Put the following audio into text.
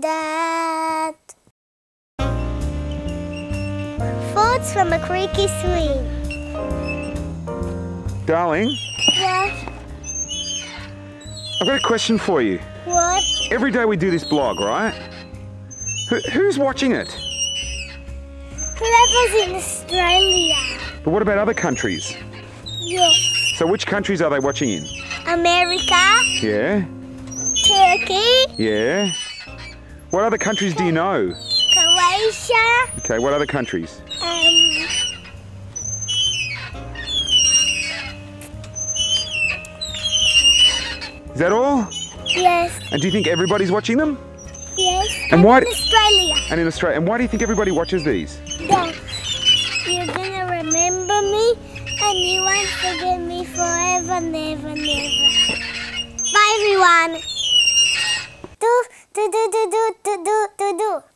that. Thoughts from a creaky swing. Darling? Yes? I've got a question for you. What? Every day we do this blog, right? Who's watching it? Whoever's in Australia. But what about other countries? Yes. So which countries are they watching in? America. Yeah. Turkey. Yeah. What other countries do you know? Croatia, Okay, what other countries? um, Is that all? yes, And do you think everybody's watching them? yes. And why- in Australia. And in Australia? And why do you think everybody watches these? Then you're gonna remember me and you won't forget me forever, never, never. Bye everyone. ドゥドゥドゥドゥドゥドゥドゥ。